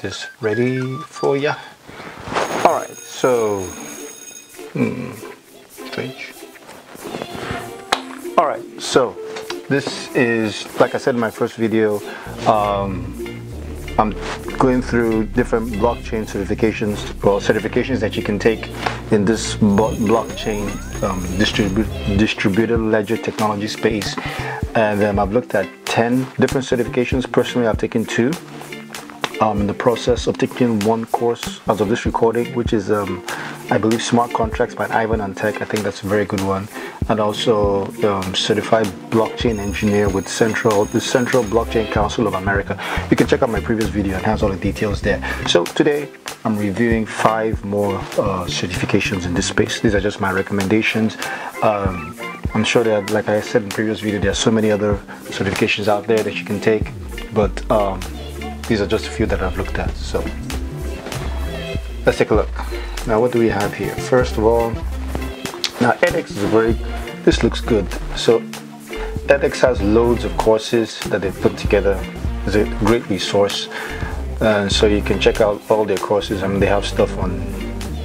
this ready for you. All right, so, hmm, strange. All right, so this is, like I said in my first video, um, I'm going through different blockchain certifications or certifications that you can take in this blockchain um, distribu distributed ledger technology space. And um, I've looked at 10 different certifications. Personally, I've taken two. I'm in the process of taking one course as of this recording, which is, um, I believe, Smart Contracts by Ivan on Tech. I think that's a very good one and also um, certified blockchain engineer with Central the Central Blockchain Council of America. You can check out my previous video and has all the details there. So today I'm reviewing five more uh, certifications in this space. These are just my recommendations. Um, I'm sure that, like I said in previous video, there are so many other certifications out there that you can take, but um, these are just a few that I've looked at. So let's take a look. Now, what do we have here? First of all, now edX is very this looks good so edX has loads of courses that they've put together it's a great resource and so you can check out all their courses I mean they have stuff on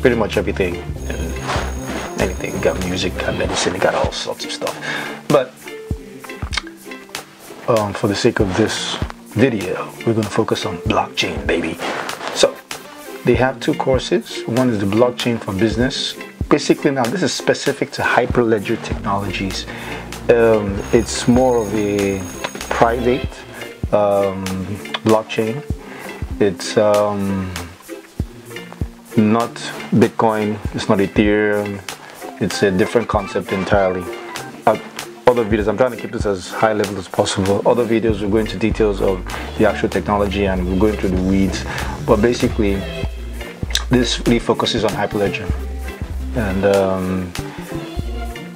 pretty much everything and anything got music got medicine got all sorts of stuff but um, for the sake of this video. We're going to focus on blockchain baby. So they have two courses. One is the blockchain for business. Basically now this is specific to hyperledger technologies. Um, it's more of a private um, blockchain. It's um, not bitcoin it's not ethereum. It's a different concept entirely other videos i'm trying to keep this as high level as possible other videos will go into details of the actual technology and we'll go into the weeds but basically this really focuses on hyperledger and um,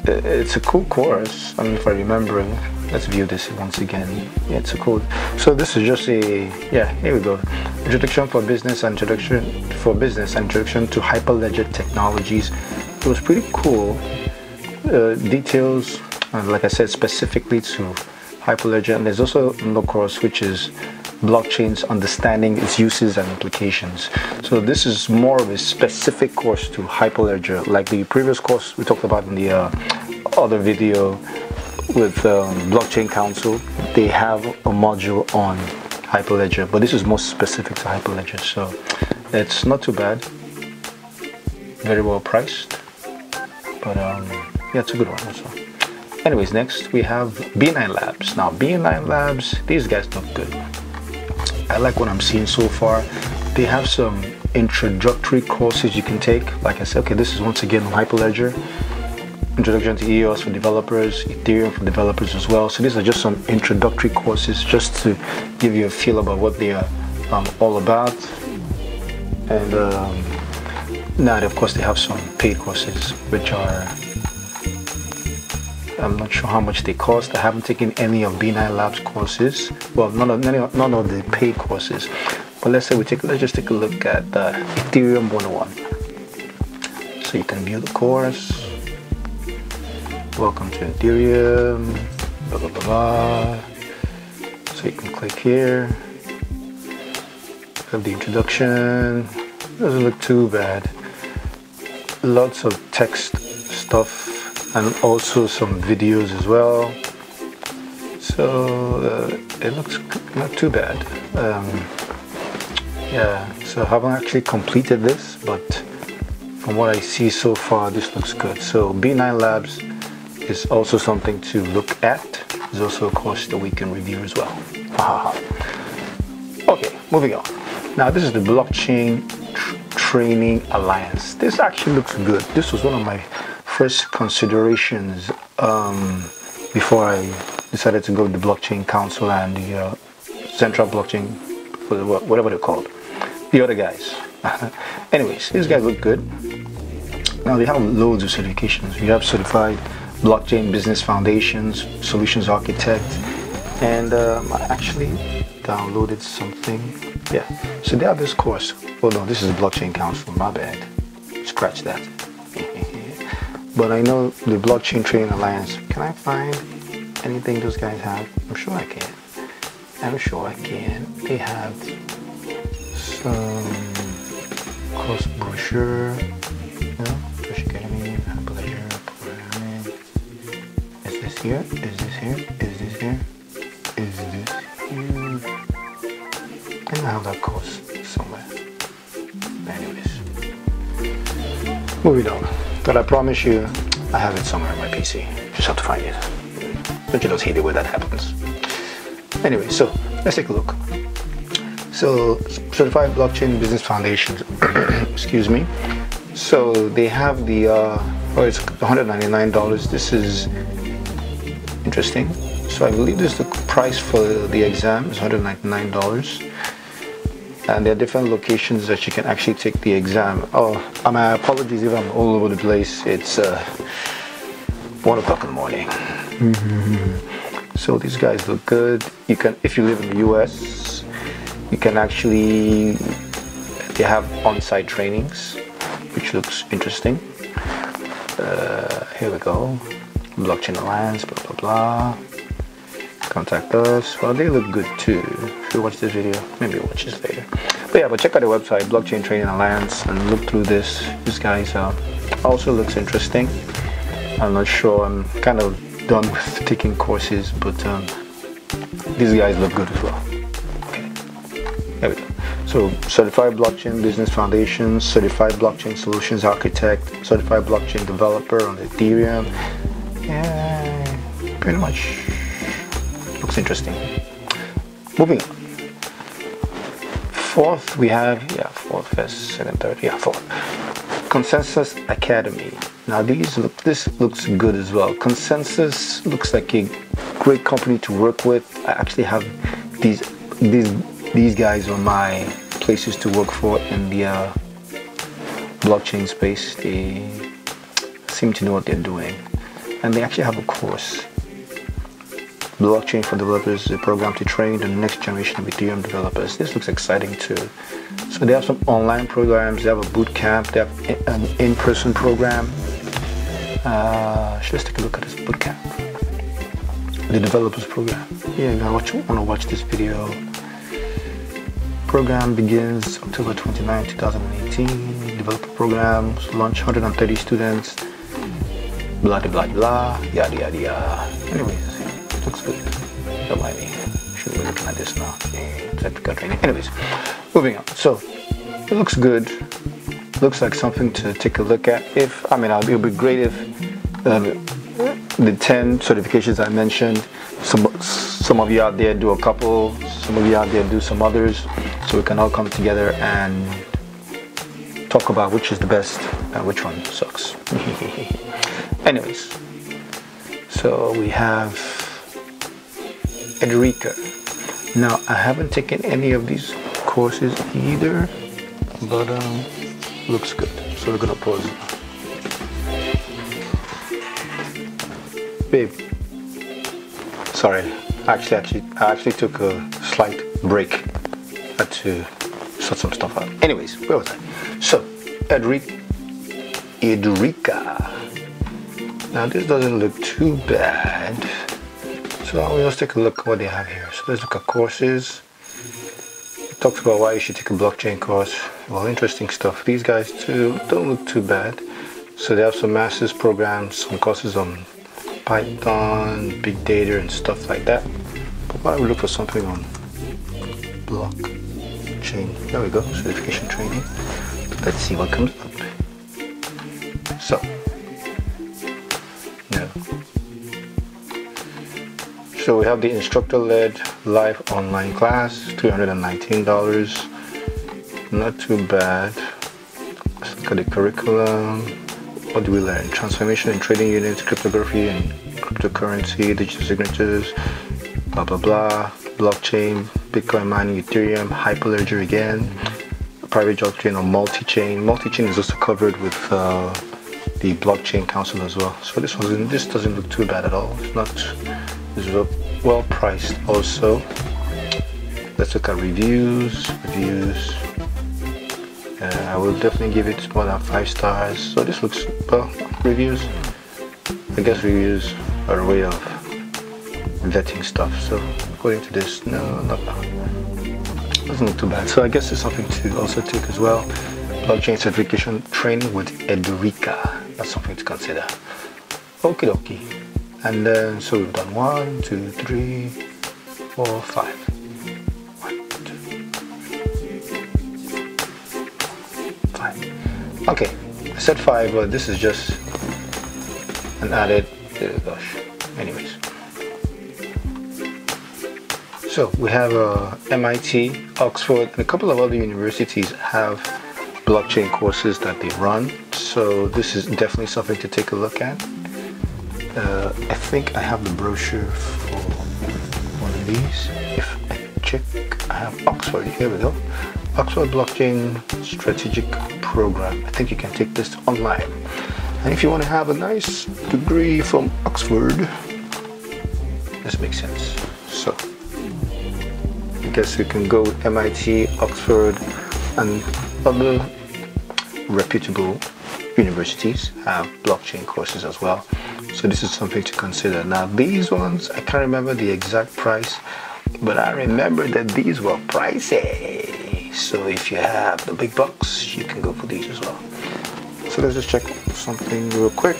it's a cool course. I mean, if I remember, let's view this once again. Yeah, it's a cool. So this is just a yeah. Here we go. Introduction for business, introduction for business, introduction to hyperledger technologies. It was pretty cool. Uh, details, and like I said, specifically to hyperledger. And there's also course which is blockchains, understanding its uses and implications. So this is more of a specific course to Hyperledger, like the previous course we talked about in the uh, other video with um, Blockchain Council. They have a module on Hyperledger, but this is more specific to Hyperledger, so it's not too bad. Very well priced, but um, yeah, it's a good one also. Anyways, next we have B9 Labs. Now, B9 Labs, these guys look good. I like what I'm seeing so far. They have some introductory courses you can take. Like I said, okay, this is once again Hyperledger. Introduction to EOS for developers, Ethereum for developers as well. So these are just some introductory courses just to give you a feel about what they are um, all about. And um, now, of course, they have some paid courses, which are I'm not sure how much they cost. I haven't taken any of B9 Labs courses. Well, none of, none of the paid courses. But let's say we take, let's just take a look at the Ethereum 101. So you can view the course. Welcome to Ethereum. Blah, blah, blah, blah. So you can click here. Have the introduction. Doesn't look too bad. Lots of text stuff and also some videos as well. So uh, it looks not too bad. Um, yeah so I haven't actually completed this but from what I see so far this looks good. So B9 Labs is also something to look at. There's also a course that we can review as well. Okay moving on. Now this is the blockchain tr training alliance. This actually looks good. This was one of my first considerations um, before I decided to go with the Blockchain Council and the uh, Central Blockchain, whatever they're called, the other guys. Anyways, these guys look good. Now they have loads of certifications. You have certified blockchain business foundations, solutions architect, and um, I actually downloaded something. Yeah, so they have this course. Oh no, this is Blockchain Council. My bad. Scratch that but I know the Blockchain Training Alliance. Can I find anything those guys have? I'm sure I can. I'm sure I can. They have some course brochure. Yeah, Fish Academy, pleasure, programming. Is this here? Is this here? Is this here? Is this here? I have that course somewhere. Anyways, moving on. But I promise you, I have it somewhere on my PC. Just have to find it. But you don't hate it when that happens? Anyway, so let's take a look. So, Certified Blockchain Business Foundation, excuse me. So they have the, uh, oh, it's $199. This is interesting. So I believe this is the price for the exam is $199 and there are different locations that you can actually take the exam. Oh, my apologies if I'm all over the place. It's uh, one o'clock in the morning. Mm-hmm. So these guys look good. You can, if you live in the U.S., you can actually. They have on-site trainings, which looks interesting. Uh, here we go. Blockchain Alliance, blah blah blah contact us. Well, they look good too. If you watch this video, maybe watch this later. But yeah, but check out the website, Blockchain Training Alliance, and look through this. This guys uh, also looks interesting. I'm not sure. I'm kind of done with taking courses, but um, these guys look good as well. Okay, there we go. So, Certified Blockchain Business Foundation, Certified Blockchain Solutions Architect, Certified Blockchain Developer on Ethereum. Yeah, pretty much looks interesting. Moving on. Fourth, we have, yeah, fourth, first, second, third, yeah, fourth. ConsenSys Academy. Now these look, this looks good as well. Consensus looks like a great company to work with. I actually have these these these guys on my places to work for in the uh, blockchain space. They seem to know what they're doing, and they actually have a course Blockchain for Developers is a program to train the next generation of Ethereum developers. This looks exciting too. So they have some online programs, they have a boot camp, they have an in-person program. Uh, let's take a look at this boot camp. The developers program. Yeah, you want to watch this video. Program begins October 29, 2018. Developer programs launch 130 students. Blah blah blah. Yada yada yada. Anyways. Should be looking at this now. Training. Anyways, moving on. So it looks good. Looks like something to take a look at. If I mean, it would be great if um, the 10 certifications I mentioned, some some of you out there do a couple, some of you out there do some others, so we can all come together and talk about which is the best and which one sucks. Anyways, so we have Edureka. Now, I haven't taken any of these courses either, but um, looks good. So we're gonna pause. Babe, sorry. Actually, actually, I actually took a slight break. Had to sort some stuff out. Anyways, where was I? So, Edureka. Edureka. Now, this doesn't look too bad. So let's take a look at what they have here. So let's look at courses. It talks about why you should take a blockchain course. Well, interesting stuff. These guys too don't look too bad. So they have some master's programs, some courses on Python, big data and stuff like that. But why we look for something on blockchain? There we go, certification training. Let's see what comes up. So So we have the instructor-led live online class, $319. Not too bad. Let's look at the curriculum. What do we learn? Transformation in trading units, cryptography and cryptocurrency, digital signatures, blah blah blah, blockchain, Bitcoin mining, Ethereum, Hyperledger again, private blockchain or multi-chain. Multi-chain is also covered with uh, the blockchain council as well. So this one, this doesn't look too bad at all. It's not is well priced also let's look at reviews reviews uh, I will definitely give it more than five stars so this looks well reviews I guess reviews are a way of vetting stuff so according to this no not bad doesn't look too bad. So I guess it's something to also take as well. Blockchain certification training with Edureka. That's something to consider. Okie dokie. And then, so we've done one, two, three, four, five. Okay, I said five, but this is just an added, gosh. Anyways. So we have uh, MIT, Oxford, and a couple of other universities have blockchain courses that they run. So this is definitely something to take a look at. Uh, I think I have the brochure for one of these. If I check, I have Oxford. Here we go. Oxford Blockchain Strategic Program. I think you can take this online. And if you want to have a nice degree from Oxford, this makes sense. So I guess you can go MIT, Oxford, and other reputable universities have blockchain courses as well. So this is something to consider. Now these ones, I can't remember the exact price, but I remember that these were pricey. So if you have the big bucks, you can go for these as well. So let's just check something real quick.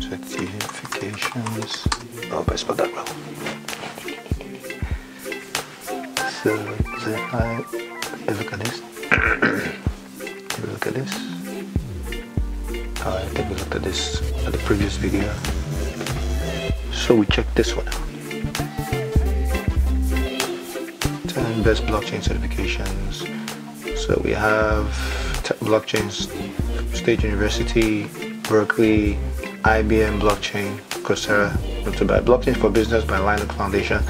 Certifications. Oh, I spelled that wrong. So, so I, look at this. Look at this. Uh, I think we looked at this at the previous video. So we check this one out. 10 best blockchain certifications. So we have blockchain State University, Berkeley, IBM Blockchain, Coursera, too bad. Blockchain for Business by Linux Foundation.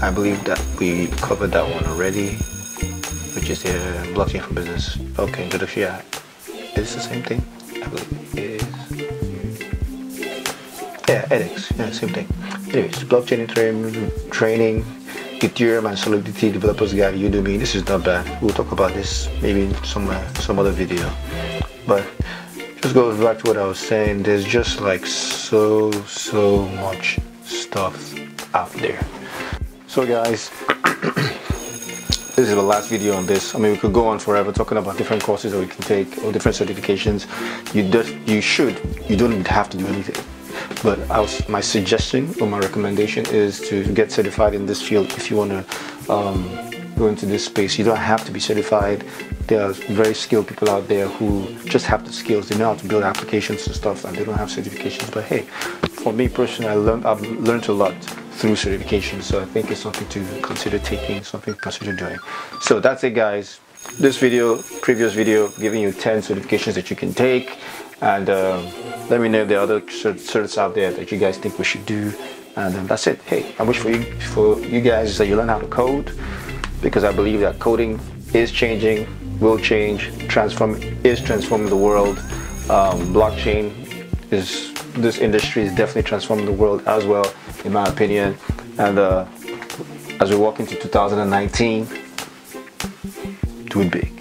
I believe that we covered that one already, which is the Blockchain for Business. Okay, introduction. Yeah, it's the same thing. Yeah, edX. Yeah, same thing. Anyways, blockchain tra training, Ethereum and Solidity Developers Guide, Udemy. This is not bad. We'll talk about this maybe in some uh, some other video. But just goes back to what I was saying. There's just like so so much stuff out there. So guys, this is the last video on this. I mean, we could go on forever talking about different courses that we can take or different certifications. You just, you should. You don't have to do anything. But was, my suggestion or my recommendation is to get certified in this field if you want to um, go into this space. You don't have to be certified. There are very skilled people out there who just have the skills. They know how to build applications and stuff, and they don't have certifications. But hey, for me personally, I learned I've learned a lot through certification. So I think it's something to consider taking, something to consider doing. So that's it, guys. This video, previous video, giving you 10 certifications that you can take. And um, let me know are other certs out there that you guys think we should do. And um, that's it. Hey, I wish for you for you guys that you learn how to code because I believe that coding is changing, will change, transform is transforming the world. Um, blockchain is this industry is definitely transforming the world as well, in my opinion. And uh, as we walk into 2019, do it big.